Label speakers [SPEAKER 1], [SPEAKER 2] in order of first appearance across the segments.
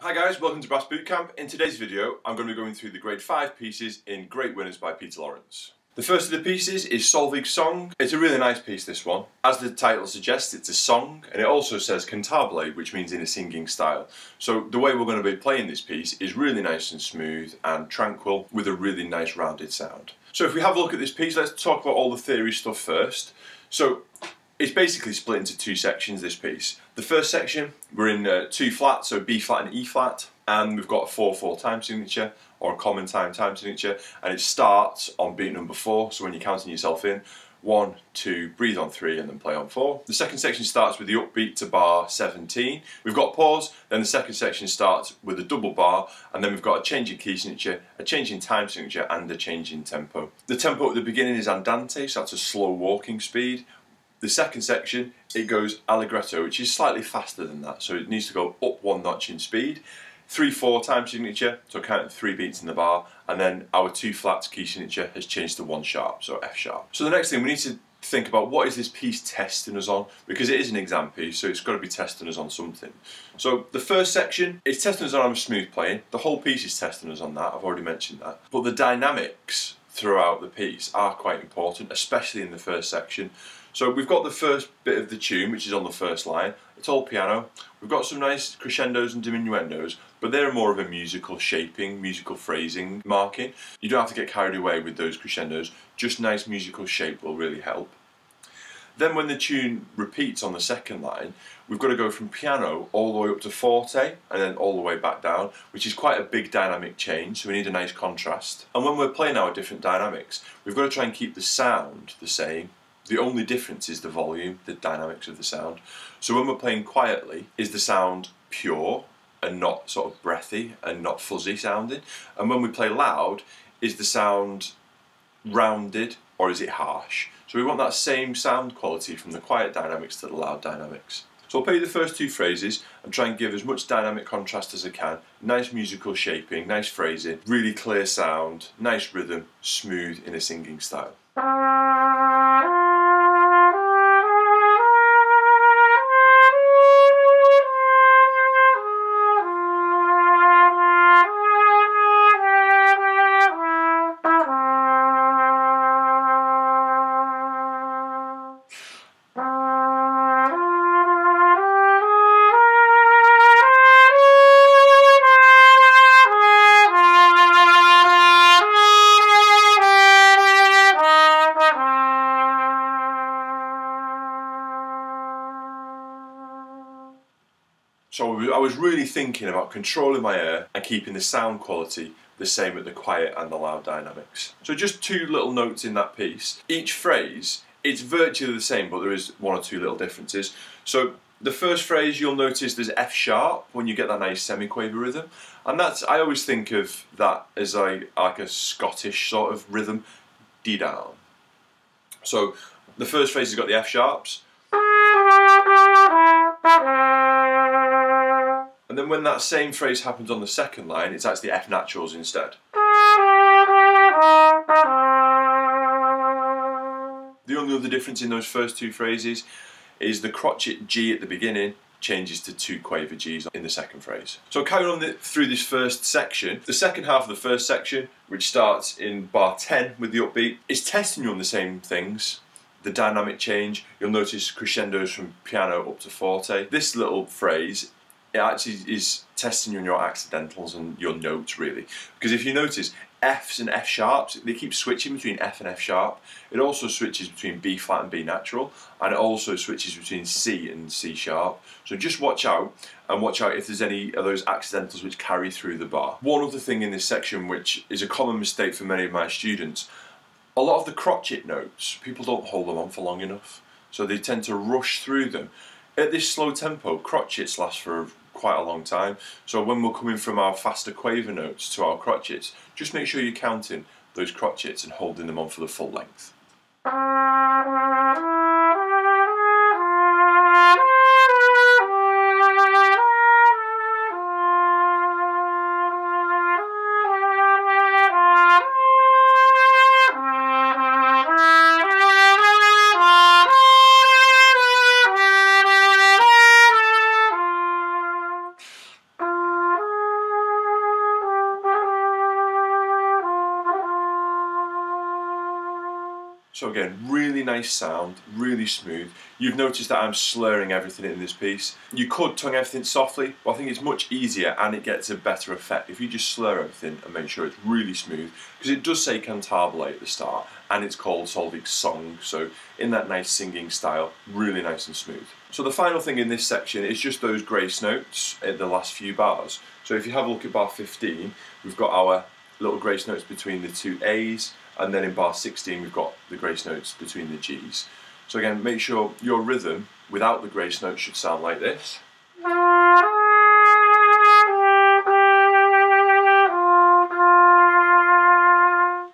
[SPEAKER 1] Hi guys, welcome to Brass Bootcamp. In today's video, I'm going to be going through the grade 5 pieces in Great Winners by Peter Lawrence. The first of the pieces is Solveig Song. It's a really nice piece, this one. As the title suggests, it's a song, and it also says cantabile, which means in a singing style. So the way we're going to be playing this piece is really nice and smooth and tranquil with a really nice rounded sound. So if we have a look at this piece, let's talk about all the theory stuff first. So it's basically split into two sections, this piece. The first section, we're in uh, two flats, so B flat and E flat, and we've got a 4-4 time signature, or a common time time signature, and it starts on beat number 4, so when you're counting yourself in, one, two, breathe on three, and then play on four. The second section starts with the upbeat to bar 17. We've got pause, then the second section starts with a double bar, and then we've got a change in key signature, a change in time signature, and a change in tempo. The tempo at the beginning is andante, so that's a slow walking speed, the second section, it goes allegretto, which is slightly faster than that, so it needs to go up one notch in speed. 3-4 time signature, so counting three beats in the bar, and then our two flats key signature has changed to one sharp, so F sharp. So the next thing we need to think about what is this piece testing us on? Because it is an exam piece so it's got to be testing us on something. So the first section is testing us on our smooth playing. The whole piece is testing us on that. I've already mentioned that. But the dynamics throughout the piece are quite important especially in the first section so we've got the first bit of the tune, which is on the first line. It's all piano. We've got some nice crescendos and diminuendos, but they're more of a musical shaping, musical phrasing marking. You don't have to get carried away with those crescendos. Just nice musical shape will really help. Then when the tune repeats on the second line, we've got to go from piano all the way up to forte and then all the way back down, which is quite a big dynamic change, so we need a nice contrast. And when we're playing our different dynamics, we've got to try and keep the sound the same, the only difference is the volume, the dynamics of the sound. So when we're playing quietly, is the sound pure and not sort of breathy and not fuzzy sounding? And when we play loud, is the sound rounded or is it harsh? So we want that same sound quality from the quiet dynamics to the loud dynamics. So I'll play the first two phrases and try and give as much dynamic contrast as I can. Nice musical shaping, nice phrasing, really clear sound, nice rhythm, smooth in a singing style. Was really thinking about controlling my air and keeping the sound quality the same at the quiet and the loud dynamics. So just two little notes in that piece. Each phrase, it's virtually the same, but there is one or two little differences. So the first phrase you'll notice there's F sharp when you get that nice semi-quaver rhythm. And that's, I always think of that as a, like a Scottish sort of rhythm, D down. So the first phrase has got the F sharps. And then when that same phrase happens on the second line, it's actually F naturals instead. The only other difference in those first two phrases is the crotchet G at the beginning changes to two quaver Gs in the second phrase. So carrying on the, through this first section, the second half of the first section, which starts in bar 10 with the upbeat, is testing you on the same things. The dynamic change, you'll notice crescendos from piano up to forte. This little phrase it actually is testing you on your accidentals and your notes really. Because if you notice, Fs and F sharps, they keep switching between F and F sharp. It also switches between B flat and B natural, and it also switches between C and C sharp. So just watch out, and watch out if there's any of those accidentals which carry through the bar. One other thing in this section, which is a common mistake for many of my students, a lot of the crotchet notes, people don't hold them on for long enough. So they tend to rush through them. At this slow tempo, crotchets last for quite a long time. So when we're coming from our faster quaver notes to our crotchets, just make sure you're counting those crotchets and holding them on for the full length. So again, really nice sound, really smooth. You've noticed that I'm slurring everything in this piece. You could tongue everything softly, but I think it's much easier and it gets a better effect if you just slur everything and make sure it's really smooth. Because it does say cantabile at the start, and it's called Solveig's Song, so in that nice singing style, really nice and smooth. So the final thing in this section is just those grace notes in the last few bars. So if you have a look at bar 15, we've got our little grace notes between the two A's, and then in bar 16 we've got the grace notes between the G's. So again, make sure your rhythm without the grace notes should sound like this.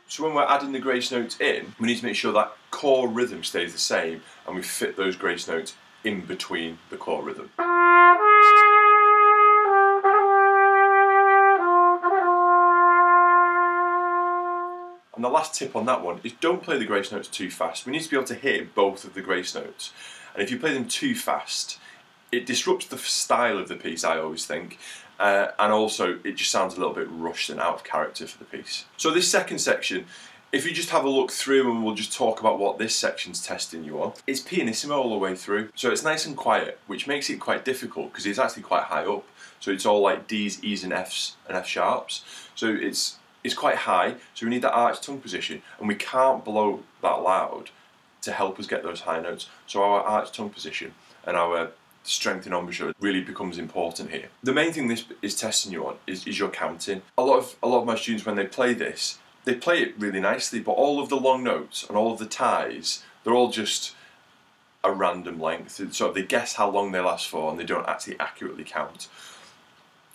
[SPEAKER 1] So when we're adding the grace notes in, we need to make sure that core rhythm stays the same and we fit those grace notes in between the core rhythm. And the last tip on that one is don't play the grace notes too fast. We need to be able to hear both of the grace notes. And if you play them too fast, it disrupts the style of the piece, I always think. Uh, and also, it just sounds a little bit rushed and out of character for the piece. So this second section, if you just have a look through and we'll just talk about what this section's testing you on, it's pianissimo all the way through. So it's nice and quiet, which makes it quite difficult because it's actually quite high up. So it's all like D's, E's and F's and F sharps. So it's is quite high, so we need that arched tongue position, and we can't blow that loud to help us get those high notes. So our arched tongue position and our strength in embouchure really becomes important here. The main thing this is testing you on is, is your counting. A lot of a lot of my students when they play this, they play it really nicely, but all of the long notes and all of the ties, they're all just a random length. So they guess how long they last for and they don't actually accurately count.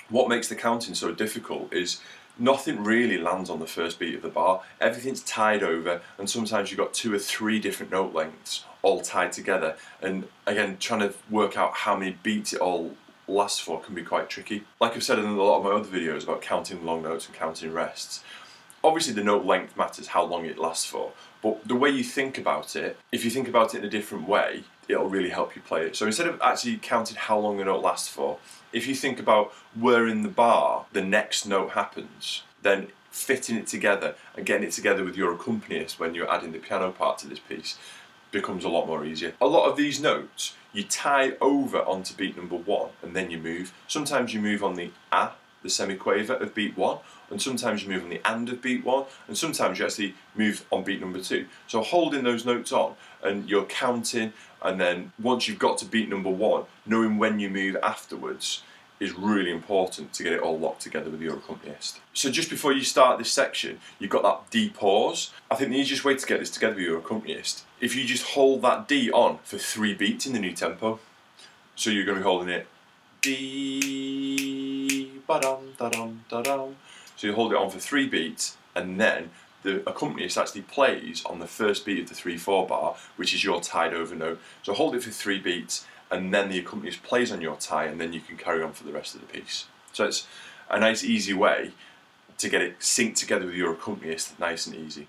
[SPEAKER 1] What makes the counting so difficult is nothing really lands on the first beat of the bar. Everything's tied over, and sometimes you've got two or three different note lengths all tied together. And again, trying to work out how many beats it all lasts for can be quite tricky. Like I've said in a lot of my other videos about counting long notes and counting rests, obviously the note length matters, how long it lasts for. But the way you think about it, if you think about it in a different way, it'll really help you play it. So instead of actually counting how long a note lasts for, if you think about where in the bar the next note happens, then fitting it together and getting it together with your accompanist when you're adding the piano part to this piece becomes a lot more easier. A lot of these notes you tie over onto beat number one and then you move. Sometimes you move on the A, the semiquaver of beat one, and sometimes you move on the and of beat one, and sometimes you actually move on beat number two. So holding those notes on and you're counting and then once you've got to beat number one, knowing when you move afterwards is really important to get it all locked together with your accompanist. So just before you start this section, you've got that D pause. I think the easiest way to get this together with your accompanist, if you just hold that D on for three beats in the new tempo. So you're going to be holding it D, ba-dum, da-dum, da-dum. So you hold it on for three beats and then the accompanist actually plays on the first beat of the 3-4 bar, which is your tied over note. So hold it for three beats, and then the accompanist plays on your tie, and then you can carry on for the rest of the piece. So it's a nice, easy way to get it synced together with your accompanist, nice and easy.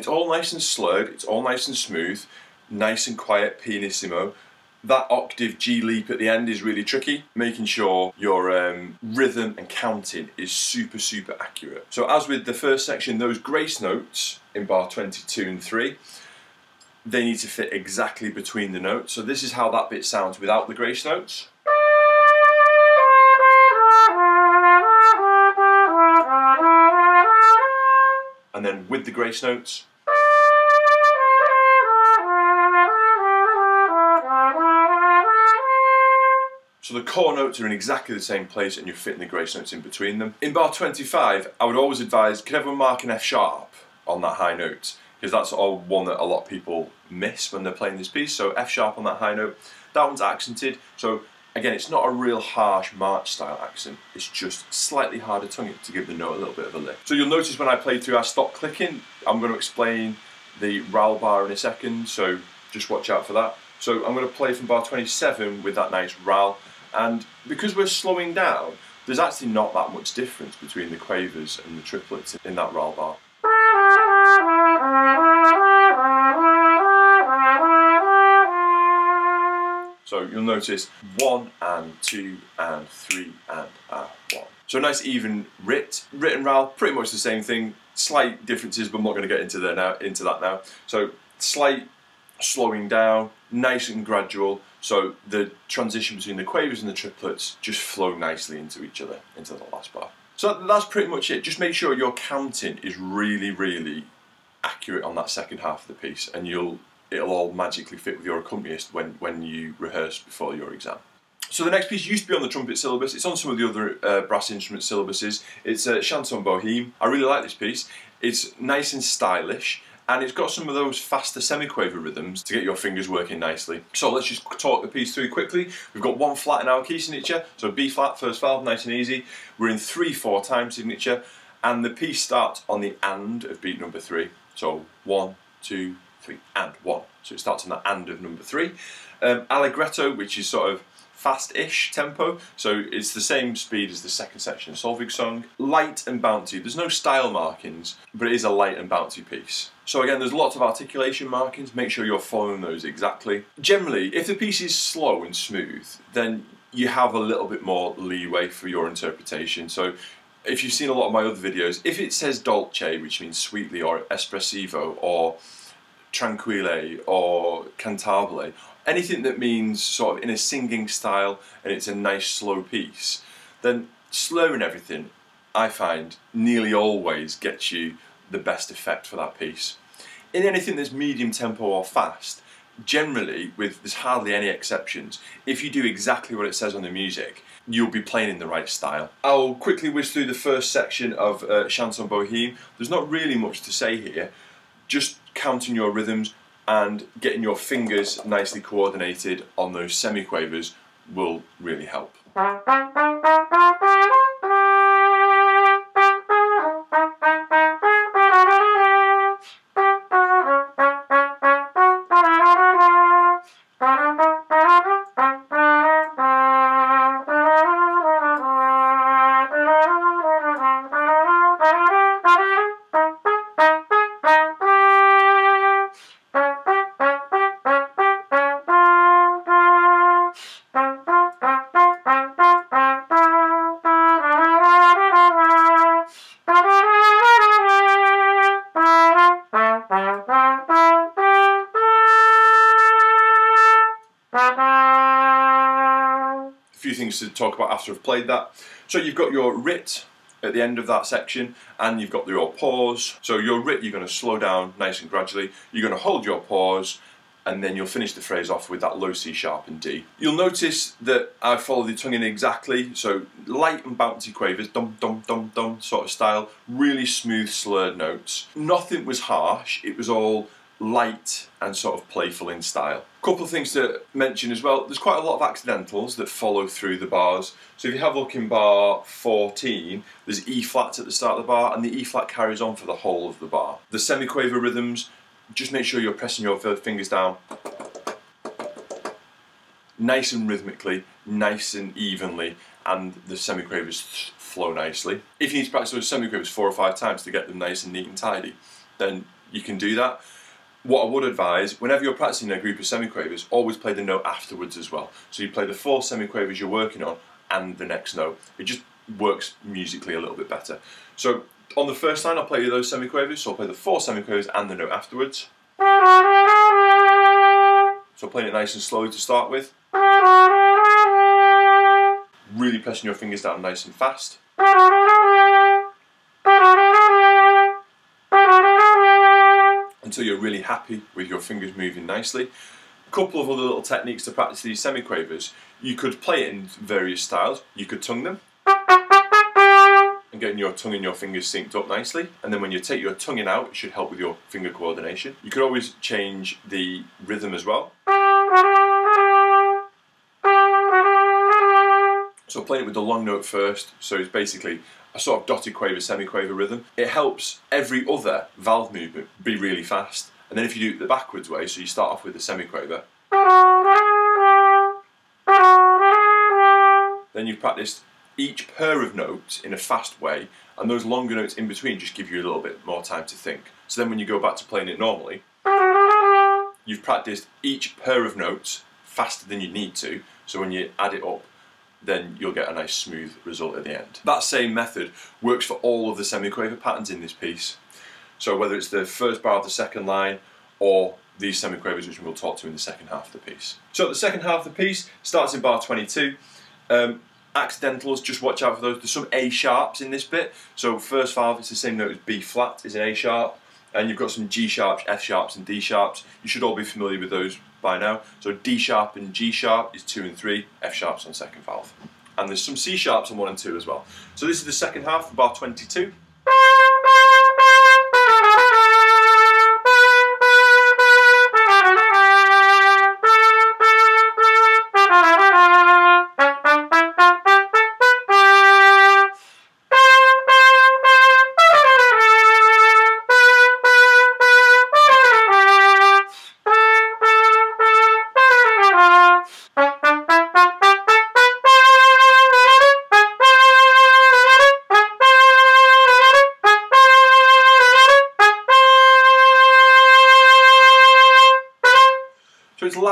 [SPEAKER 1] It's all nice and slurred, it's all nice and smooth, nice and quiet, pianissimo. That octave G leap at the end is really tricky, making sure your um, rhythm and counting is super, super accurate. So as with the first section, those grace notes in bar 22 and 3, they need to fit exactly between the notes. So this is how that bit sounds without the grace notes. and then with the grace notes. So the core notes are in exactly the same place and you're fitting the grace notes in between them. In bar 25, I would always advise, can everyone mark an F sharp on that high note? Because that's all one that a lot of people miss when they're playing this piece. So F sharp on that high note. That one's accented, so Again, it's not a real harsh march style accent, it's just slightly harder tonguing to give the note a little bit of a lift. So you'll notice when I play through I stop clicking, I'm going to explain the rall bar in a second, so just watch out for that. So I'm going to play from bar 27 with that nice rall, and because we're slowing down, there's actually not that much difference between the quavers and the triplets in that rall bar. So you'll notice one and two and three and a one. So a nice even rit. Rit and RAL, pretty much the same thing. Slight differences, but I'm not going to get into there now into that now. So slight slowing down, nice and gradual. So the transition between the quavers and the triplets just flow nicely into each other, into the last bar. So that's pretty much it. Just make sure your counting is really, really accurate on that second half of the piece and you'll it'll all magically fit with your accompanist when, when you rehearse before your exam. So the next piece used to be on the trumpet syllabus. It's on some of the other uh, brass instrument syllabuses. It's uh, Chanson Boheme. I really like this piece. It's nice and stylish and it's got some of those faster semi-quaver rhythms to get your fingers working nicely. So let's just talk the piece through quickly. We've got one flat in our key signature, so B flat, first valve, nice and easy. We're in 3-4 time signature, and the piece starts on the and of beat number 3. So one, two, three, and one. So it starts on the and of number three. Um, allegretto, which is sort of fast-ish tempo, so it's the same speed as the second section of Solveig song. Light and bouncy, there's no style markings, but it is a light and bouncy piece. So again, there's lots of articulation markings, make sure you're following those exactly. Generally, if the piece is slow and smooth, then you have a little bit more leeway for your interpretation. So if you've seen a lot of my other videos, if it says dolce, which means sweetly, or espressivo, or tranquille or cantabile, anything that means sort of in a singing style and it's a nice slow piece, then slurring everything, I find, nearly always gets you the best effect for that piece. In anything that's medium tempo or fast, generally, with there's hardly any exceptions, if you do exactly what it says on the music, you'll be playing in the right style. I'll quickly whiz through the first section of uh, Chanson Boheme. There's not really much to say here, just counting your rhythms and getting your fingers nicely coordinated on those semiquavers will really help. Things to talk about after I've played that. So you've got your rit at the end of that section and you've got your pause. So your rit you're going to slow down nice and gradually. You're going to hold your pause and then you'll finish the phrase off with that low C sharp and D. You'll notice that I follow the tonguing exactly, so light and bouncy quavers, dum dum dum dum sort of style, really smooth slurred notes. Nothing was harsh, it was all light and sort of playful in style. Couple of things to mention as well, there's quite a lot of accidentals that follow through the bars. So if you have a look in bar 14, there's E flats at the start of the bar and the E flat carries on for the whole of the bar. The semi-quaver rhythms, just make sure you're pressing your fingers down nice and rhythmically, nice and evenly, and the semiquavers flow nicely. If you need to practice those semiquavers four or five times to get them nice and neat and tidy, then you can do that what I would advise, whenever you're practicing a group of semiquavers, always play the note afterwards as well. So you play the four semiquavers you're working on and the next note. It just works musically a little bit better. So on the first line, I'll play you those semiquavers. So I'll play the four semiquavers and the note afterwards. So playing it nice and slowly to start with. Really pressing your fingers down nice and fast. Until you're really happy with your fingers moving nicely. A couple of other little techniques to practice these semiquavers. You could play it in various styles. You could tongue them and getting your tongue and your fingers synced up nicely. And then when you take your tonguing out, it should help with your finger coordination. You could always change the rhythm as well. So playing it with the long note first, so it's basically a sort of dotted quaver, semi-quaver rhythm. It helps every other valve movement be really fast. And then if you do it the backwards way, so you start off with the semiquaver, then you've practiced each pair of notes in a fast way, and those longer notes in between just give you a little bit more time to think. So then when you go back to playing it normally, you've practiced each pair of notes faster than you need to, so when you add it up, then you'll get a nice smooth result at the end. That same method works for all of the semiquaver patterns in this piece. So whether it's the first bar of the second line or these semiquavers which we'll talk to in the second half of the piece. So the second half of the piece starts in bar 22. Um, accidentals, just watch out for those. There's some A sharps in this bit. So first valve, it's the same note as B flat is an A sharp. And you've got some G sharps, F sharps and D sharps. You should all be familiar with those by now. So D sharp and G sharp is two and three, F sharps on second valve. And there's some C sharps on one and two as well. So this is the second half of bar 22.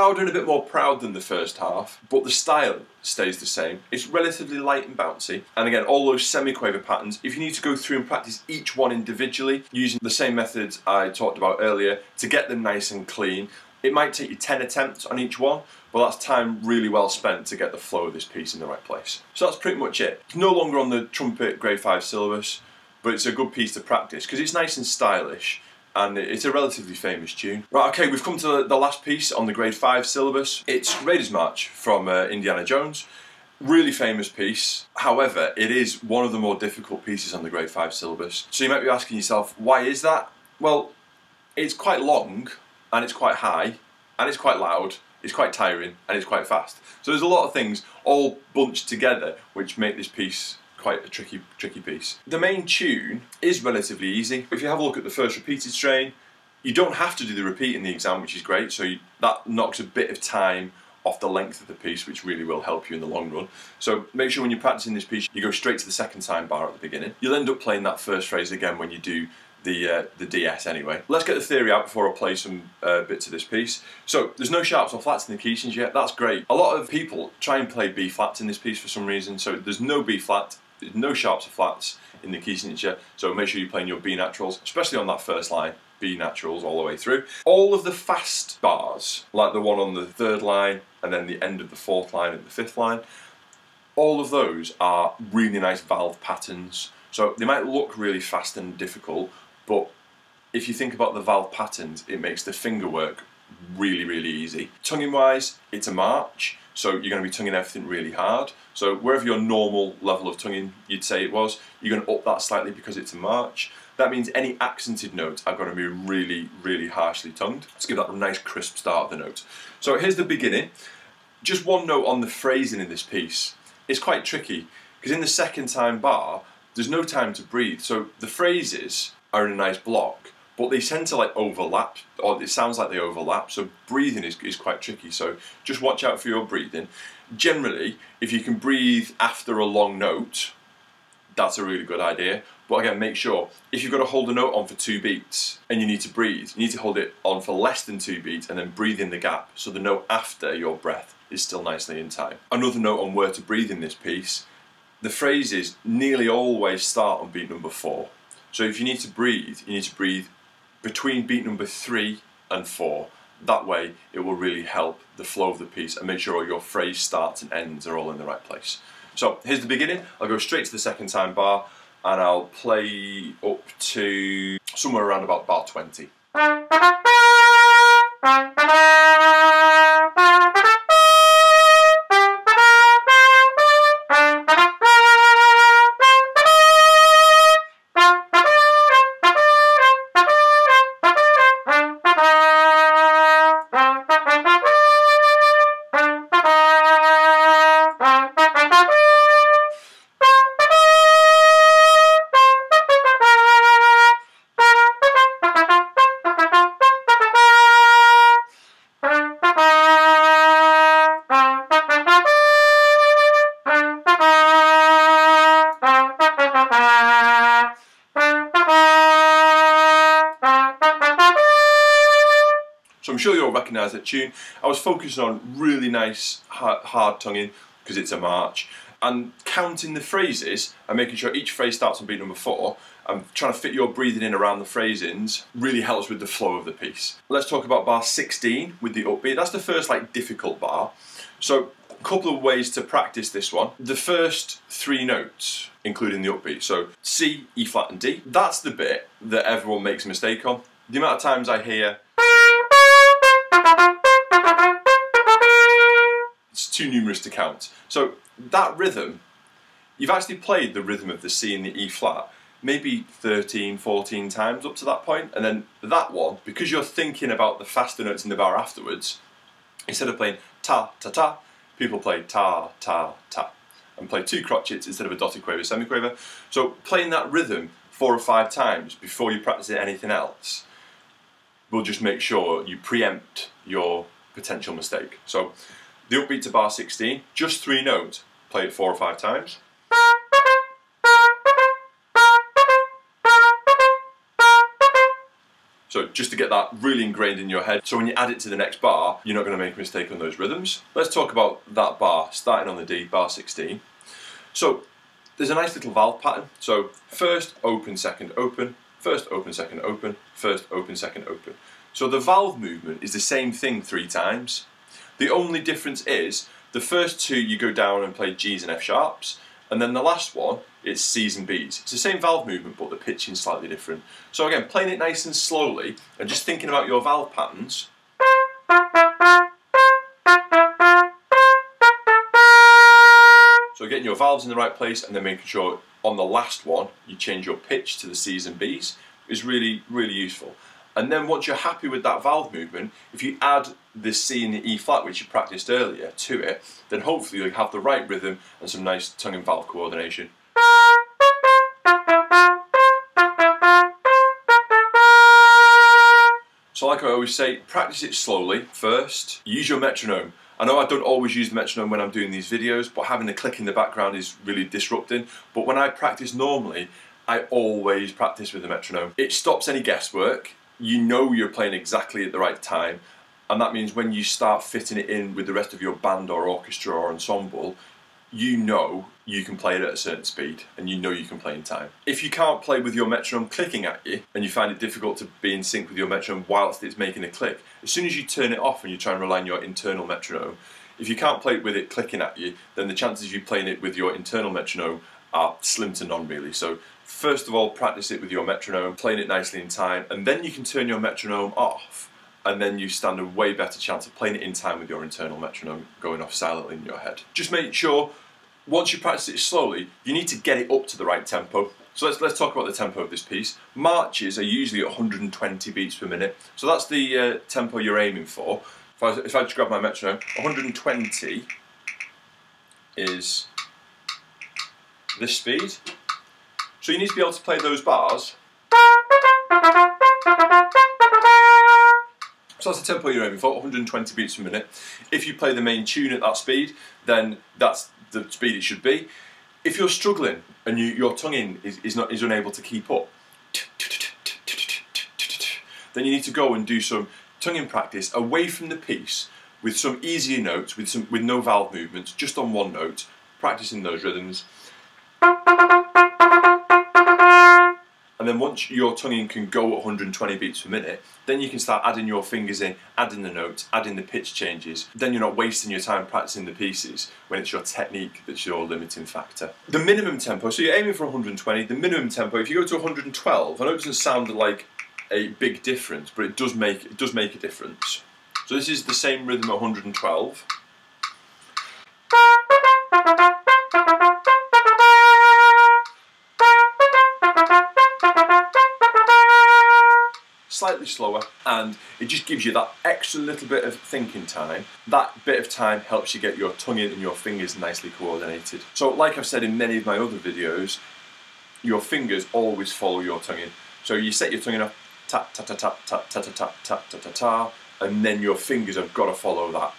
[SPEAKER 1] Louder and a bit more proud than the first half, but the style stays the same. It's relatively light and bouncy. And again, all those semi-quaver patterns, if you need to go through and practice each one individually, using the same methods I talked about earlier to get them nice and clean, it might take you 10 attempts on each one, but that's time really well spent to get the flow of this piece in the right place. So that's pretty much it. It's no longer on the trumpet grade 5 syllabus, but it's a good piece to practice because it's nice and stylish and it's a relatively famous tune. Right, okay, we've come to the last piece on the grade 5 syllabus. It's Raiders March from uh, Indiana Jones. Really famous piece. However, it is one of the more difficult pieces on the grade 5 syllabus. So you might be asking yourself, why is that? Well, it's quite long, and it's quite high, and it's quite loud, it's quite tiring, and it's quite fast. So there's a lot of things all bunched together which make this piece quite a tricky, tricky piece. The main tune is relatively easy. If you have a look at the first repeated strain, you don't have to do the repeat in the exam, which is great, so you, that knocks a bit of time off the length of the piece, which really will help you in the long run. So make sure when you're practicing this piece, you go straight to the second time bar at the beginning. You'll end up playing that first phrase again when you do the, uh, the DS anyway. Let's get the theory out before I play some uh, bits of this piece. So there's no sharps or flats in the key yet, that's great. A lot of people try and play B flats in this piece for some reason, so there's no B flat, there's no sharps or flats in the key signature, so make sure you're playing your B naturals, especially on that first line. B naturals all the way through. All of the fast bars, like the one on the third line and then the end of the fourth line and the fifth line, all of those are really nice valve patterns. So they might look really fast and difficult, but if you think about the valve patterns, it makes the finger work really, really easy. Tonguing wise, it's a march, so you're going to be tonguing everything really hard. So wherever your normal level of tonguing you'd say it was, you're going to up that slightly because it's a march. That means any accented notes are going to be really, really harshly tongued. Let's give that a nice crisp start of the note. So here's the beginning. Just one note on the phrasing in this piece. It's quite tricky because in the second time bar, there's no time to breathe. So the phrases are in a nice block, but they tend to like overlap, or it sounds like they overlap. So breathing is, is quite tricky. So just watch out for your breathing. Generally, if you can breathe after a long note, that's a really good idea. But again, make sure if you've got to hold a note on for two beats and you need to breathe, you need to hold it on for less than two beats and then breathe in the gap so the note after your breath is still nicely in time. Another note on where to breathe in this piece, the phrases nearly always start on beat number four. So if you need to breathe, you need to breathe between beat number three and four. That way it will really help the flow of the piece and make sure all your phrase starts and ends are all in the right place. So here's the beginning. I'll go straight to the second time bar and I'll play up to somewhere around about bar 20. Recognise that tune. I was focusing on really nice hard, hard tonguing because it's a march and counting the phrases and making sure each phrase starts on beat number four and trying to fit your breathing in around the phrasings really helps with the flow of the piece. Let's talk about bar 16 with the upbeat. That's the first like difficult bar. So a couple of ways to practice this one. The first three notes, including the upbeat. So C, E flat and D. That's the bit that everyone makes a mistake on. The amount of times I hear it's too numerous to count. So that rhythm, you've actually played the rhythm of the C and the E flat maybe 13, 14 times up to that point, and then that one, because you're thinking about the faster notes in the bar afterwards, instead of playing ta ta ta, people play ta ta ta, and play two crotchets instead of a dotted quaver semiquaver. So playing that rhythm four or five times before you practice anything else will just make sure you preempt your potential mistake. So the upbeat to bar 16, just three notes, play it four or five times. So just to get that really ingrained in your head, so when you add it to the next bar, you're not going to make a mistake on those rhythms. Let's talk about that bar, starting on the D, bar 16. So there's a nice little valve pattern. So first, open, second, open, first, open, second, open, first, open, second, open. So the valve movement is the same thing three times. The only difference is the first two you go down and play G's and F sharps, and then the last one, it's C's and B's. It's the same valve movement, but the pitching's slightly different. So again, playing it nice and slowly, and just thinking about your valve patterns. So getting your valves in the right place, and then making sure on the last one, you change your pitch to the C's and B's, is really, really useful. And then once you're happy with that valve movement, if you add the C and the E flat, which you practiced earlier, to it, then hopefully you'll have the right rhythm and some nice tongue and valve coordination. So like I always say, practice it slowly first. Use your metronome. I know I don't always use the metronome when I'm doing these videos, but having the click in the background is really disrupting. But when I practice normally, I always practice with the metronome. It stops any guesswork, you know you're playing exactly at the right time and that means when you start fitting it in with the rest of your band or orchestra or ensemble you know you can play it at a certain speed and you know you can play in time. If you can't play with your metronome clicking at you and you find it difficult to be in sync with your metronome whilst it's making a click, as soon as you turn it off and you try and rely on your internal metronome, if you can't play it with it clicking at you, then the chances of you playing it with your internal metronome are slim to none really. So first of all, practice it with your metronome, playing it nicely in time, and then you can turn your metronome off, and then you stand a way better chance of playing it in time with your internal metronome going off silently in your head. Just make sure, once you practice it slowly, you need to get it up to the right tempo. So let's, let's talk about the tempo of this piece. Marches are usually at 120 beats per minute, so that's the uh, tempo you're aiming for. If I, if I just grab my metronome, 120 is this speed. So you need to be able to play those bars. So that's the tempo you're aiming for, 120 beats per minute. If you play the main tune at that speed, then that's the speed it should be. If you're struggling and you, your tonguing is, is, not, is unable to keep up, then you need to go and do some tonguing practice away from the piece with some easier notes, with, some, with no valve movements, just on one note, practicing those rhythms. And then once your tonguing can go at 120 beats per minute, then you can start adding your fingers in, adding the notes, adding the pitch changes. Then you're not wasting your time practicing the pieces when it's your technique that's your limiting factor. The minimum tempo, so you're aiming for 120, the minimum tempo, if you go to 112, I know it doesn't sound like a big difference, but it does make, it does make a difference. So this is the same rhythm at 112. Slightly slower and it just gives you that extra little bit of thinking time. That bit of time helps you get your tonguing and your fingers nicely coordinated. So like I've said in many of my other videos, your fingers always follow your tonguing. So you set your tonguing up, tap, tap, tap, tap, tap, tap, tap, tap, tap, tap, tap, tap, and then your fingers have got to follow that.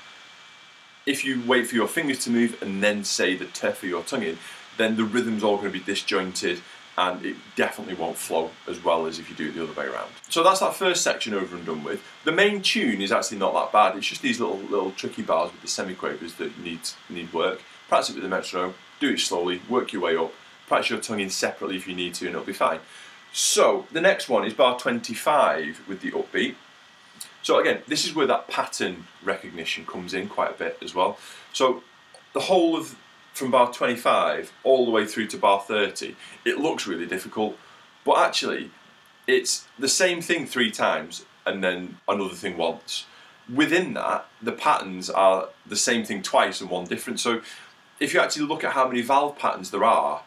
[SPEAKER 1] If you wait for your fingers to move and then say the t for your tonguing, then the rhythm's all going to be disjointed and it definitely won't flow as well as if you do it the other way around. So that's that first section over and done with. The main tune is actually not that bad. It's just these little little tricky bars with the semiquavers that need need work. Practice it with the metronome, do it slowly, work your way up. Practice your tonguing separately if you need to, and it'll be fine. So the next one is bar 25 with the upbeat. So again, this is where that pattern recognition comes in quite a bit as well. So the whole of from bar 25 all the way through to bar 30, it looks really difficult, but actually it's the same thing three times and then another thing once. Within that, the patterns are the same thing twice and one different. So if you actually look at how many valve patterns there are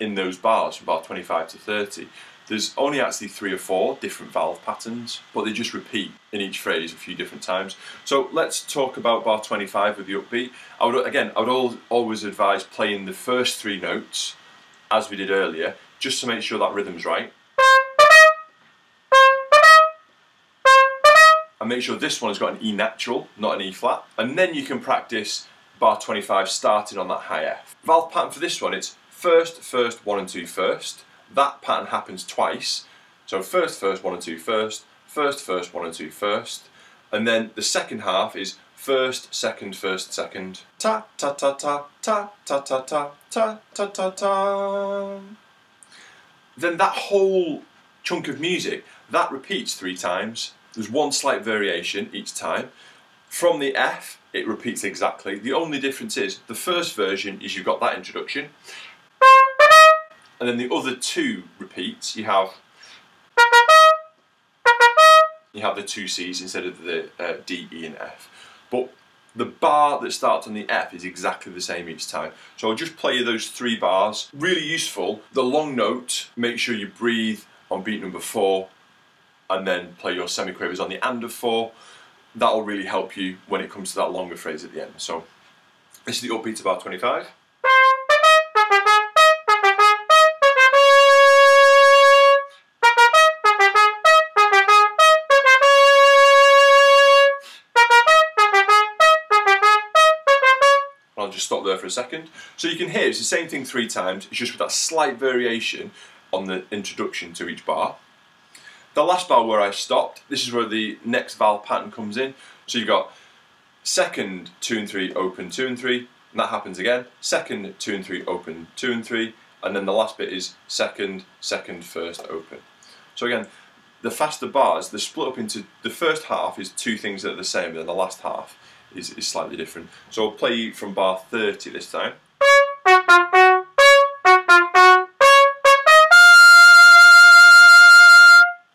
[SPEAKER 1] in those bars from bar 25 to 30, there's only actually three or four different valve patterns, but they just repeat in each phrase a few different times. So let's talk about bar 25 with the upbeat. I would again, I would always advise playing the first three notes as we did earlier, just to make sure that rhythm's right. And make sure this one has got an E natural, not an E flat. And then you can practice bar 25 starting on that high F. Valve pattern for this one, it's first, first, one and two first, that pattern happens twice. So first, first, one and two first, first, first, one and two first, and then the second half is first, second, first, second, ta ta ta ta ta ta ta ta ta ta ta ta. Then that whole chunk of music that repeats three times. There's one slight variation each time. From the F, it repeats exactly. The only difference is the first version is you've got that introduction, and then the other two repeats, you have you have the two C's instead of the uh, D, E and F. But the bar that starts on the F is exactly the same each time. So I'll just play you those three bars. Really useful. The long note, make sure you breathe on beat number four and then play your semiquavers on the and of four. That'll really help you when it comes to that longer phrase at the end. So this is the upbeat to bar 25. There for a second. So you can hear it's the same thing three times, it's just with that slight variation on the introduction to each bar. The last bar where I stopped, this is where the next valve pattern comes in. So you've got second, two and three, open, two and three, and that happens again. Second, two and three, open, two and three, and then the last bit is second, second, first, open. So again, the faster bars, they're split up into, the first half is two things that are the same, and then the last half is, is slightly different. So I'll play you from bar 30 this time.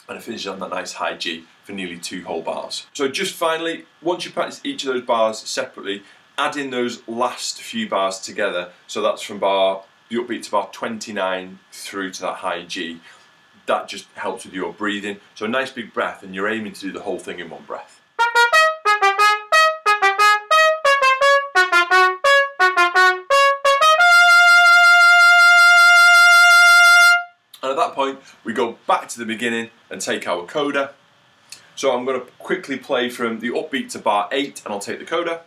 [SPEAKER 1] And it finishes on that nice high G for nearly two whole bars. So just finally, once you practice each of those bars separately, add in those last few bars together. So that's from bar, the upbeat to bar 29 through to that high G. That just helps with your breathing. So a nice big breath and you're aiming to do the whole thing in one breath. Point, we go back to the beginning and take our coda. So I'm going to quickly play from the upbeat to bar 8 and I'll take the coda.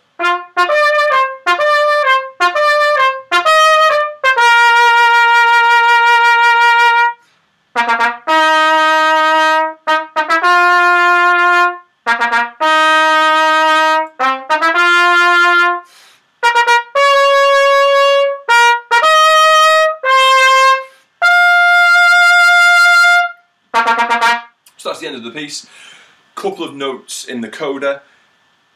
[SPEAKER 1] Couple of notes in the coda.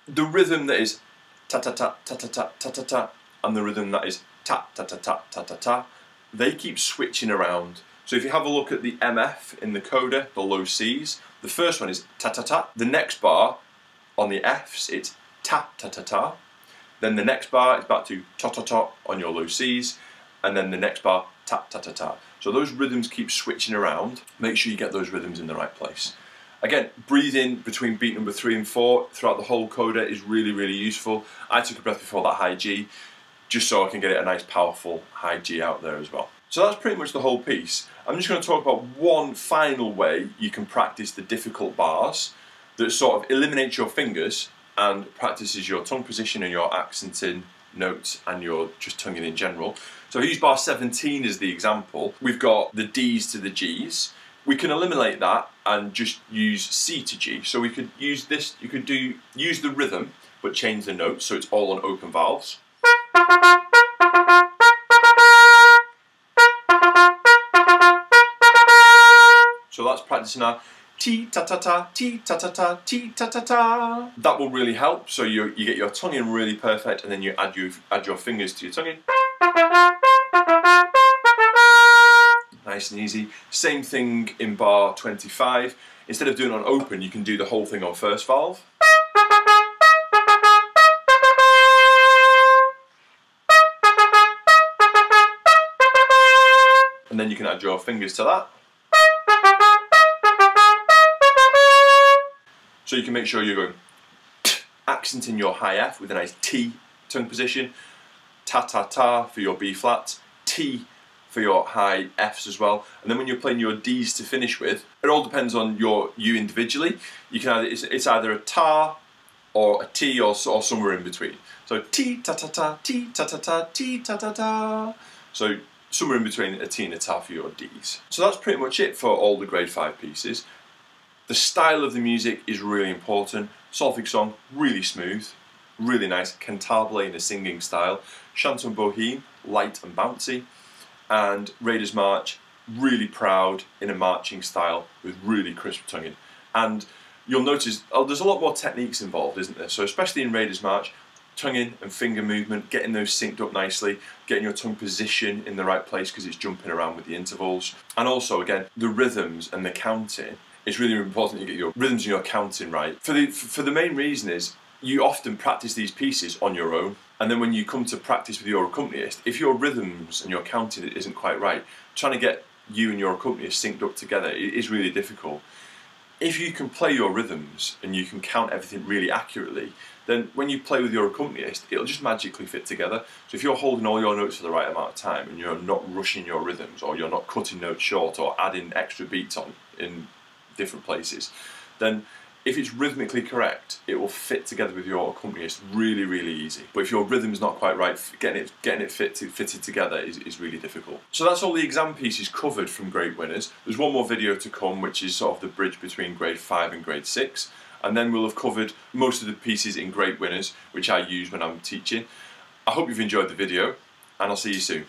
[SPEAKER 1] The rhythm that is ta ta ta ta ta ta ta ta ta and the rhythm that is ta ta ta ta ta ta ta, they keep switching around. So if you have a look at the MF in the coda, the low Cs, the first one is ta ta ta. The next bar on the Fs, it's ta ta ta ta. Then the next bar is back to ta ta ta on your low Cs, and then the next bar ta ta ta ta. So those rhythms keep switching around. Make sure you get those rhythms in the right place. Again, breathing between beat number three and four throughout the whole coda is really, really useful. I took a breath before that high G, just so I can get it a nice powerful high G out there as well. So that's pretty much the whole piece. I'm just going to talk about one final way you can practice the difficult bars that sort of eliminates your fingers and practices your tongue position and your accenting notes and your just tonguing in general. So I use bar 17 as the example, we've got the D's to the G's. We can eliminate that and just use C to G. So we could use this, you could do use the rhythm but change the notes so it's all on open valves. So that's practicing our T ta ta ta, T ta ta ta, T ta ta ta. That will really help. So you you get your tonguing really perfect, and then you add your add your fingers to your tonguing. Nice and easy. Same thing in bar 25. Instead of doing on open, you can do the whole thing on first valve. And then you can add your fingers to that. So you can make sure you're going accenting your high F with a nice T tongue position, ta ta ta for your B flat, T for your high Fs as well. And then when you're playing your Ds to finish with, it all depends on your you individually. You can either it's, it's either a ta or a T or, or somewhere in between. So T ta ta ta T ta ta ta T ta ta ta. So somewhere in between a T and a ta for your Ds. So that's pretty much it for all the grade five pieces. The style of the music is really important. Solveig song, really smooth, really nice. Cantabile in a singing style. Chanson Boheme, light and bouncy. And Raiders March, really proud in a marching style with really crisp tonguing. And you'll notice oh, there's a lot more techniques involved, isn't there? So especially in Raiders March, tonguing and finger movement, getting those synced up nicely, getting your tongue position in the right place because it's jumping around with the intervals. And also, again, the rhythms and the counting it's really important you get your rhythms and your counting right. For the for the main reason is you often practice these pieces on your own, and then when you come to practice with your accompanist, if your rhythms and your counting isn't quite right, trying to get you and your accompanist synced up together is really difficult. If you can play your rhythms and you can count everything really accurately, then when you play with your accompanist, it'll just magically fit together. So if you're holding all your notes for the right amount of time and you're not rushing your rhythms or you're not cutting notes short or adding extra beats on in different places, then if it's rhythmically correct, it will fit together with your accompanist really, really easy. But if your rhythm is not quite right, getting it getting it fit fitted together is, is really difficult. So that's all the exam pieces covered from Great Winners. There's one more video to come, which is sort of the bridge between grade five and grade six. And then we'll have covered most of the pieces in Great Winners, which I use when I'm teaching. I hope you've enjoyed the video, and I'll see you soon.